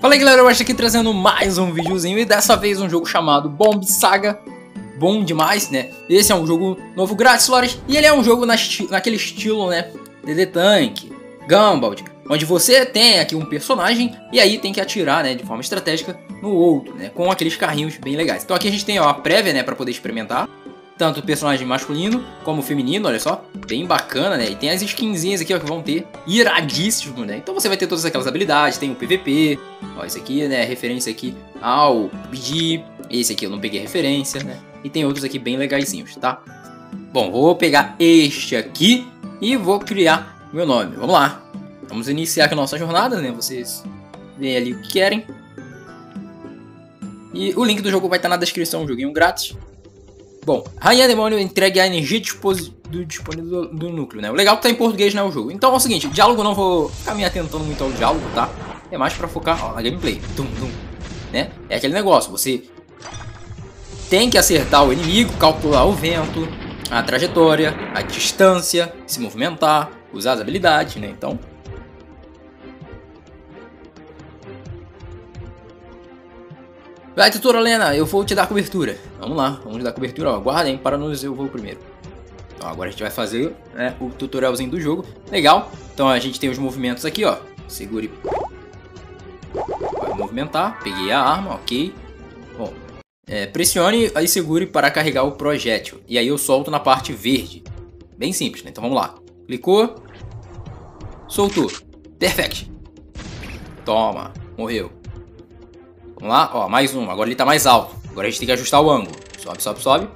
Fala aí galera, eu acho aqui trazendo mais um videozinho e dessa vez um jogo chamado Bomb Saga. Bom demais, né? Esse é um jogo novo grátis, Lores, e ele é um jogo na esti naquele estilo, né? DD Tank, Gumball, onde você tem aqui um personagem e aí tem que atirar, né, de forma estratégica no outro, né, com aqueles carrinhos bem legais. Então aqui a gente tem ó, a prévia, né, para poder experimentar tanto o personagem masculino como feminino, olha só, bem bacana, né? E tem as skinzinhas aqui, ó, que vão ter iradíssimo, né? Então você vai ter todas aquelas habilidades, tem o PVP, ó, esse aqui, né, referência aqui ao PUBG, esse aqui eu não peguei referência, né? E tem outros aqui bem legaisinhos, tá? Bom, vou pegar este aqui e vou criar meu nome. Vamos lá. Vamos iniciar a nossa jornada, né? Vocês veem ali o que querem. E o link do jogo vai estar na descrição, um joguinho grátis. Bom, Rainha Demônio entregue a energia do disponível do, do, núcleo, né? O legal é que tá em português, né, o jogo. Então é o seguinte, diálogo não vou ficar me atentando muito ao diálogo, tá? É mais pra focar ó, na gameplay. Tum, tum, né? É aquele negócio, você tem que acertar o inimigo, calcular o vento, a trajetória, a distância, se movimentar, usar as habilidades, né? Então, Vai, tutora Lena, eu vou te dar cobertura. Vamos lá, vamos dar cobertura. Ó, aguardem para nos eu vou primeiro. Então, agora a gente vai fazer né, o tutorialzinho do jogo. Legal. Então a gente tem os movimentos aqui, ó. Segure. Vai movimentar. Peguei a arma, ok. Bom, é, pressione e segure para carregar o projétil. E aí eu solto na parte verde. Bem simples, né? Então vamos lá. Clicou. Soltou. Perfect. Toma. Morreu. Vamos lá, ó, mais um. Agora ele tá mais alto. Agora a gente tem que ajustar o ângulo. Sobe, sobe, sobe.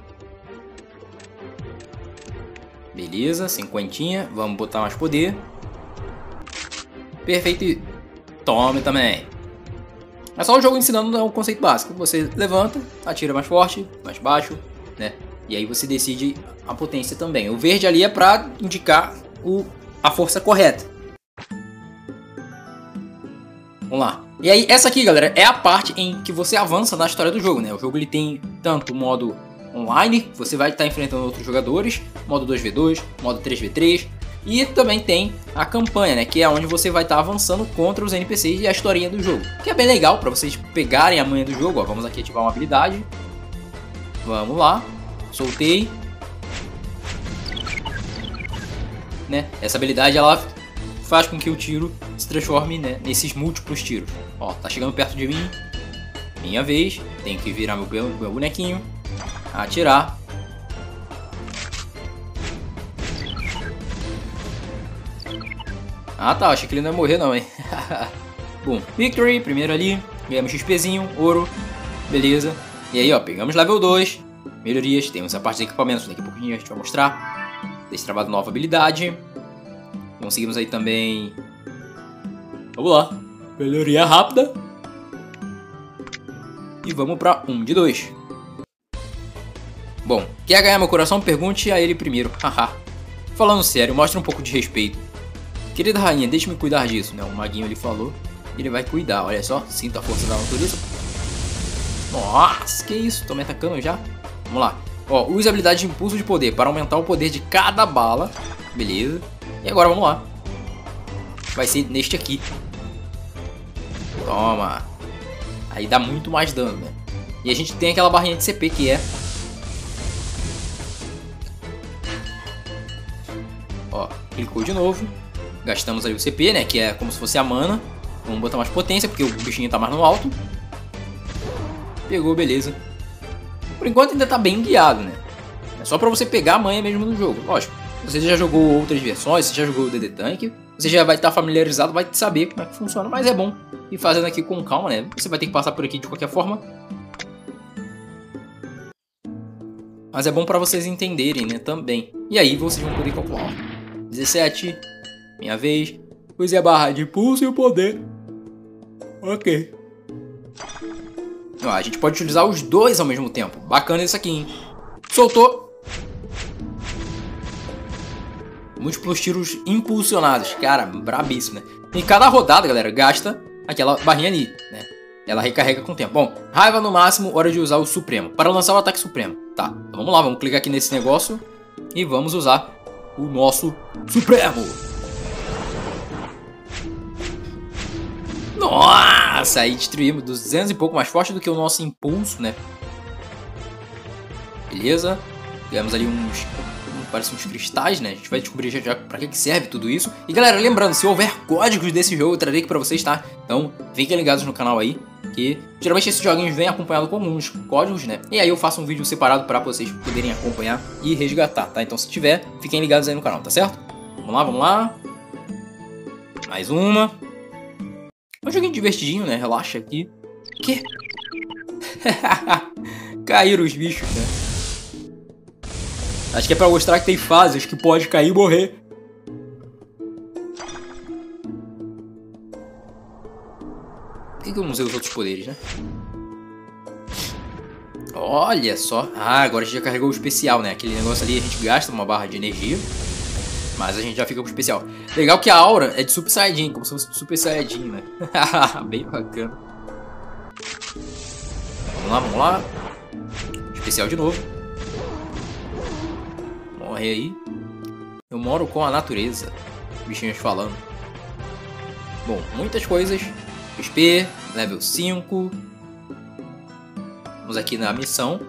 Beleza, cinquentinha. Vamos botar mais poder. Perfeito. Tome também. É só o jogo ensinando o conceito básico. Você levanta, atira mais forte, mais baixo, né? E aí você decide a potência também. O verde ali é pra indicar o, a força correta. Vamos lá. E aí, essa aqui, galera, é a parte em que você avança na história do jogo, né? O jogo ele tem tanto modo online, você vai estar enfrentando outros jogadores, modo 2v2, modo 3v3, e também tem a campanha, né? Que é onde você vai estar avançando contra os NPCs e a historinha do jogo. Que é bem legal para vocês pegarem a manha do jogo. Ó, vamos aqui ativar uma habilidade. Vamos lá. Soltei. Né? Essa habilidade ela faz com que o tiro se transforme né, nesses múltiplos tiros. Ó, tá chegando perto de mim. Minha vez. Tenho que virar meu, meu bonequinho. Atirar. Ah tá, achei que ele não ia morrer não, hein. Bom, victory, primeiro ali. Ganhamos XPzinho, ouro. Beleza. E aí, ó, pegamos level 2. Melhorias, temos a parte de equipamentos, daqui a pouquinho a gente vai mostrar. Destravado nova habilidade. Conseguimos aí também... Vamos lá. Melhoria rápida. E vamos pra 1 de 2. Bom, quer ganhar meu coração? Pergunte a ele primeiro. Haha. Falando sério, mostre um pouco de respeito. Querida rainha, deixe-me cuidar disso, né? O maguinho ali falou. Ele vai cuidar, olha só. Sinta a força da natureza. Nossa, que isso? Tô me atacando já? Vamos lá. Ó, use a habilidade de impulso de poder para aumentar o poder de cada bala. Beleza. E agora vamos lá. Vai ser neste aqui. Toma. Aí dá muito mais dano, né? E a gente tem aquela barrinha de CP que é... Ó, clicou de novo. Gastamos ali o CP, né? Que é como se fosse a mana. Vamos botar mais potência, porque o bichinho tá mais no alto. Pegou, beleza. Por enquanto ainda tá bem guiado, né? É só pra você pegar a manha mesmo no jogo, lógico. Você já jogou outras versões, você já jogou o DD Tank, você já vai estar familiarizado, vai saber como é que funciona, mas é bom ir fazendo aqui com calma, né? Você vai ter que passar por aqui de qualquer forma. Mas é bom para vocês entenderem, né, também. E aí vocês vão poder calcular. 17, minha vez. Use a barra de pulso e o poder. Ok. Ó, a gente pode utilizar os dois ao mesmo tempo. Bacana isso aqui, hein? Soltou. Múltiplos tiros impulsionados. Cara, brabíssimo, né? Em cada rodada, galera, gasta aquela barrinha ali, né? Ela recarrega com o tempo. Bom, raiva no máximo, hora de usar o Supremo. Para lançar o ataque Supremo. Tá, então vamos lá, vamos clicar aqui nesse negócio. E vamos usar o nosso Supremo. Nossa, aí destruímos 200 e pouco mais forte do que o nosso impulso, né? Beleza. Tivemos ali uns parece uns cristais, né? A gente vai descobrir já, já pra que serve tudo isso. E galera, lembrando, se houver códigos desse jogo, eu trarei aqui pra vocês, tá? Então, fiquem ligados no canal aí, que geralmente esses joguinhos vêm acompanhado com alguns códigos, né? E aí eu faço um vídeo separado pra vocês poderem acompanhar e resgatar, tá? Então se tiver, fiquem ligados aí no canal, tá certo? Vamos lá, vamos lá. Mais uma. Um joguinho divertidinho, né? Relaxa aqui. Que? Caíram os bichos, né? Acho que é pra mostrar que tem fases que pode cair e morrer. Por que, que eu não usei os outros poderes, né? Olha só. Ah, agora a gente já carregou o especial, né? Aquele negócio ali a gente gasta uma barra de energia. Mas a gente já fica com o especial. Legal que a aura é de Super Saiyajin, como se fosse Super Saiyajin, né? Bem bacana. Vamos lá, vamos lá. Especial de novo morrer aí. Eu moro com a natureza. Bichinhos falando. Bom, muitas coisas. XP, level 5. Vamos aqui na missão.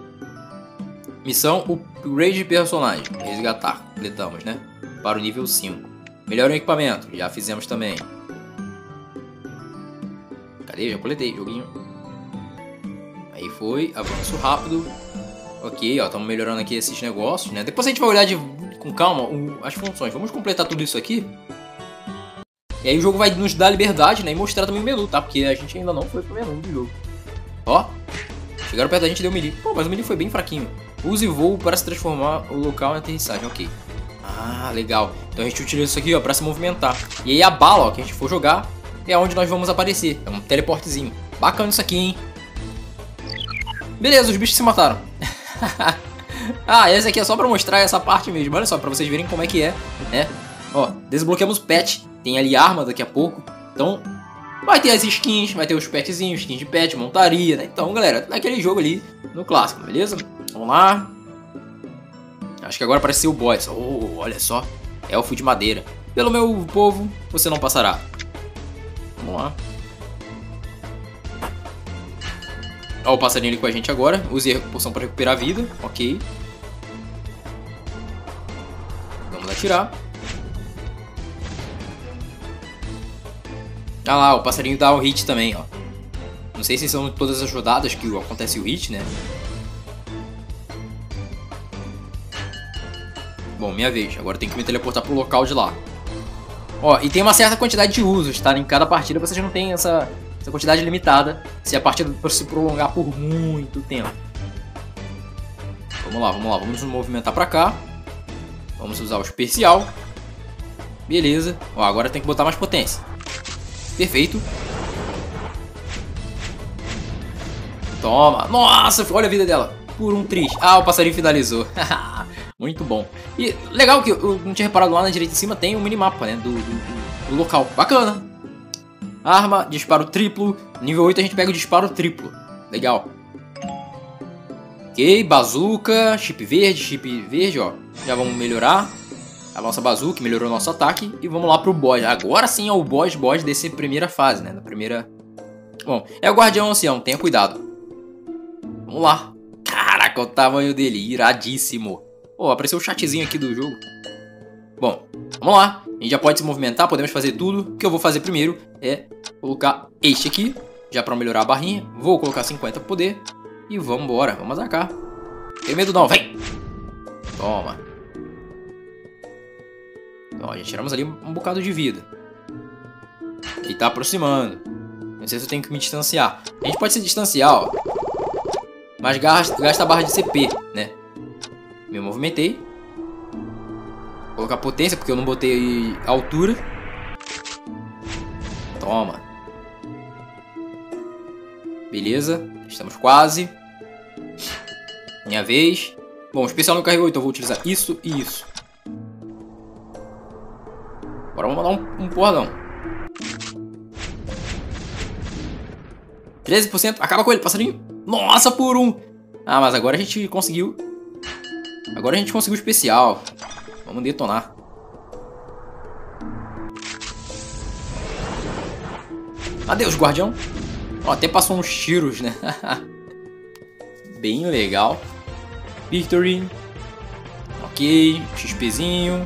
Missão upgrade de personagem. Resgatar. Completamos, né? Para o nível 5. Melhor equipamento. Já fizemos também. Cadê? Já coletei. Joguinho. Aí foi. Avanço rápido. Ok, ó, estamos melhorando aqui esses negócios, né? Depois a gente vai olhar de, com calma o, as funções. Vamos completar tudo isso aqui. E aí o jogo vai nos dar liberdade, né? E mostrar também o menu, tá? Porque a gente ainda não foi pro menu do jogo. Ó, chegaram perto da gente e deu melee. Pô, mas o melee foi bem fraquinho. Use voo para se transformar o local em aterrissagem, ok. Ah, legal. Então a gente utiliza isso aqui, ó, pra se movimentar. E aí a bala, ó, que a gente for jogar, é onde nós vamos aparecer. É um teleportezinho. Bacana isso aqui, hein? Beleza, os bichos se mataram. ah, esse aqui é só pra mostrar essa parte mesmo. Olha só, pra vocês verem como é que é, né? Ó, desbloqueamos pet. Tem ali arma daqui a pouco. Então, vai ter as skins, vai ter os petzinhos, skins de pet, montaria, né? Então, galera, naquele jogo ali, no clássico, beleza? Vamos lá. Acho que agora parece ser o boss. Oh, olha só. Elfo de madeira. Pelo meu povo, você não passará. Vamos lá. Ó o passarinho ali com a gente agora. Use a poção para recuperar a vida. Ok. Vamos atirar. Ah lá, o passarinho dá o hit também, ó. Não sei se são todas as rodadas que acontece o hit, né? Bom, minha vez. Agora tem que me teleportar pro local de lá. Ó, e tem uma certa quantidade de usos, tá? Em cada partida você já não tem essa essa quantidade limitada se a partida se prolongar por muito tempo. Vamos lá, vamos lá, vamos nos movimentar pra cá. Vamos usar o especial. Beleza. Ó, agora tem que botar mais potência. Perfeito. Toma. Nossa, olha a vida dela. Por um triste. Ah, o passarinho finalizou. Muito bom. E legal que eu não tinha reparado lá na direita em cima tem um minimapa, né? Do, do, do local. Bacana. Arma, disparo triplo. Nível 8 a gente pega o disparo triplo. Legal. Ok, bazuca, chip verde, chip verde, ó. Já vamos melhorar a nossa bazuca, melhorou nosso ataque. E vamos lá pro boss. Agora sim é o boss, boss dessa primeira fase, né? Da primeira... Bom, é o guardião ancião, tenha cuidado. Vamos lá. Caraca, o tamanho dele, iradíssimo. Pô, apareceu o chatzinho aqui do jogo. Vamos lá. A gente já pode se movimentar, podemos fazer tudo. O que eu vou fazer primeiro é colocar este aqui, já para melhorar a barrinha. Vou colocar 50 poder e vamos vamos atacar. Tem medo não, vem! Toma. Ó, já tiramos ali um bocado de vida. Ele tá aproximando. Não sei se eu tenho que me distanciar. A gente pode se distanciar, ó. Mas gasta, gasta a barra de CP, né? Me movimentei. Colocar potência, porque eu não botei altura. Toma. Beleza. Estamos quase. Minha vez. Bom, o especial não carregou, então eu vou utilizar isso e isso. Agora vamos mandar um, um porradão. 13%. Acaba com ele, passarinho. Nossa, por um. Ah, mas agora a gente conseguiu. Agora a gente conseguiu o especial. Vamos detonar. Adeus, guardião. Ó, até passou uns tiros, né? Bem legal. Victory. Ok, XPzinho.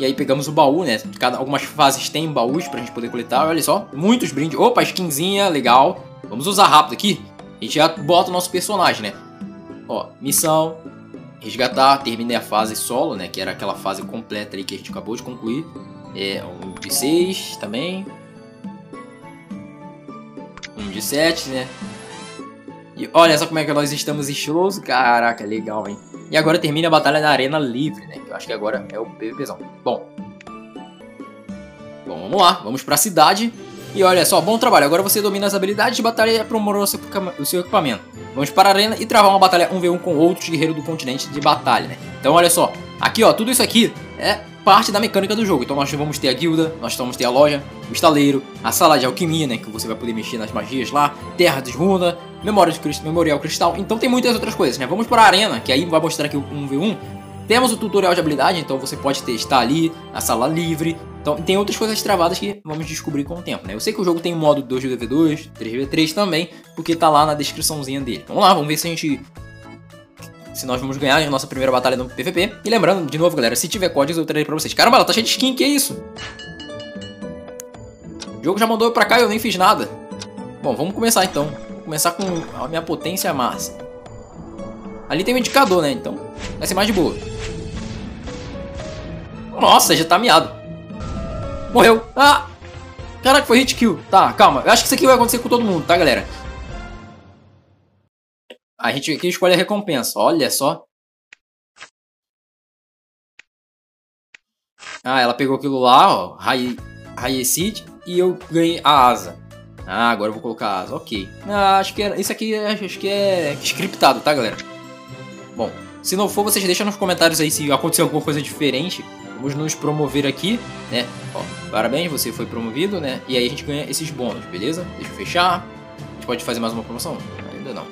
E aí pegamos o baú, né? Cada, algumas fases tem baús pra gente poder coletar. Olha só, muitos brindes. Opa, skinzinha, legal. Vamos usar rápido aqui. A gente já bota o nosso personagem, né? Ó, missão. Resgatar, terminei a fase solo, né? Que era aquela fase completa ali que a gente acabou de concluir. É, um de 6 também. Um de 7, né? E olha só como é que nós estamos estiloso. Caraca, legal, hein? E agora termina a batalha na arena livre, né? Eu acho que agora é o PVPzão. Bom. Bom, vamos lá. Vamos pra cidade. E olha só, bom trabalho. Agora você domina as habilidades de batalha e aprimorou o seu equipamento. Vamos para a arena e travar uma batalha 1v1 com outros guerreiros do continente de batalha, né? Então olha só. Aqui, ó, tudo isso aqui é parte da mecânica do jogo. Então nós vamos ter a guilda, nós vamos ter a loja, o estaleiro, a sala de alquimia, né, que você vai poder mexer nas magias lá, terra de runa, memória de crist memorial cristal. Então tem muitas outras coisas, né? Vamos para a arena, que aí vai mostrar aqui o 1v1. Temos o tutorial de habilidade, então você pode testar ali, a sala livre. Então tem outras coisas travadas que vamos descobrir com o tempo, né? Eu sei que o jogo tem modo 2v2, 3v3 também, porque tá lá na descriçãozinha dele. Vamos lá, vamos ver se a gente se nós vamos ganhar a nossa primeira batalha no PVP. E lembrando, de novo, galera, se tiver códigos eu trarei pra vocês. Caramba, ela tá cheia de skin, que é isso? O jogo já mandou pra cá e eu nem fiz nada. Bom, vamos começar então. Vou começar com a minha potência máxima. Ali tem um indicador, né? Então vai ser mais de boa. Nossa, já tá miado. Morreu. Ah! Caraca, foi hit kill. Tá, calma. Eu acho que isso aqui vai acontecer com todo mundo, tá, galera? A gente aqui escolhe a recompensa. Olha só. Ah, ela pegou aquilo lá, ó. Seed. E eu ganhei a asa. Ah, agora eu vou colocar a asa. Ok. Ah, acho que isso aqui é, acho que é scriptado, tá, galera? Bom, se não for, vocês deixam nos comentários aí se aconteceu alguma coisa diferente. Vamos nos promover aqui, né? Ó, parabéns, você foi promovido, né? E aí a gente ganha esses bônus, beleza? Deixa eu fechar. A gente pode fazer mais uma promoção? Ainda não.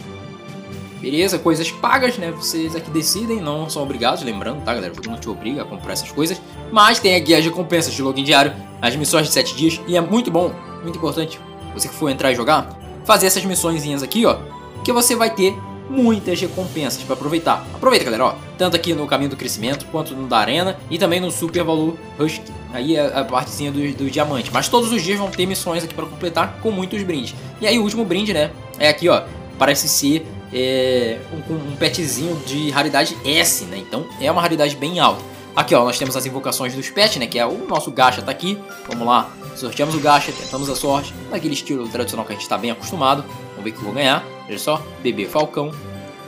Beleza, coisas pagas, né? Vocês aqui decidem, não são obrigados, lembrando, tá, galera? O não te obriga a comprar essas coisas. Mas tem aqui as recompensas de login diário, as missões de 7 dias. E é muito bom, muito importante, você que for entrar e jogar, fazer essas missõezinhas aqui, ó. Que você vai ter muitas recompensas para aproveitar. Aproveita, galera, ó. Tanto aqui no caminho do crescimento, quanto no da arena e também no Super Valor Rush. Aí é a partezinha do, do diamante. Mas todos os dias vão ter missões aqui para completar com muitos brindes. E aí o último brinde, né? É aqui, ó. Parece ser é, um, um petzinho de raridade S, né? Então é uma raridade bem alta. Aqui, ó, nós temos as invocações dos pets, né? Que é o nosso gacha tá aqui. Vamos lá, sorteamos o gacha, tentamos a sorte. Naquele estilo tradicional que a gente está bem acostumado. Vamos ver o que eu vou ganhar. Veja só, bebê falcão.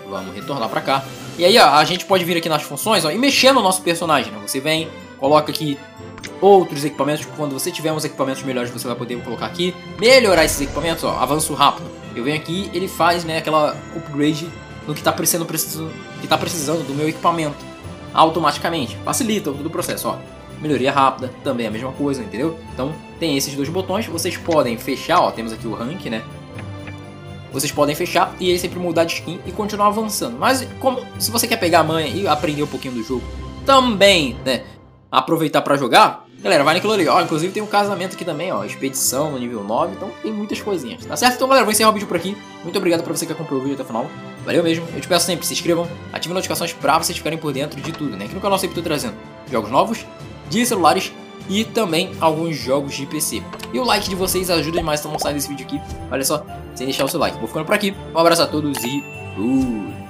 Vamos retornar para cá. E aí, ó, a gente pode vir aqui nas funções, ó, e mexer no nosso personagem, né? Você vem, coloca aqui outros equipamentos. Quando você tiver uns equipamentos melhores, você vai poder colocar aqui. Melhorar esses equipamentos, ó, avanço rápido. Eu venho aqui, ele faz, né, aquela upgrade no que está precisando, precisando, que tá precisando do meu equipamento automaticamente. Facilita todo o processo, ó. Melhoria rápida, também a mesma coisa, entendeu? Então, tem esses dois botões, vocês podem fechar, ó, temos aqui o rank, né? Vocês podem fechar e aí sempre mudar de skin e continuar avançando. Mas como se você quer pegar a manha e aprender um pouquinho do jogo, também, né, aproveitar para jogar, Galera, vai naquilo ali. Ó, inclusive tem um casamento aqui também, ó. Expedição no nível 9. Então tem muitas coisinhas. Tá certo? Então, galera, vou encerrar o vídeo por aqui. Muito obrigado pra você que acompanhou o vídeo até o final. Valeu mesmo. Eu te peço sempre, se inscrevam, ativem notificações pra vocês ficarem por dentro de tudo, né? Aqui no canal sempre tô trazendo jogos novos, de celulares e também alguns jogos de PC. E o like de vocês ajuda demais a não sair desse vídeo aqui. Olha só, sem deixar o seu like. Vou ficando por aqui. Um abraço a todos e fui!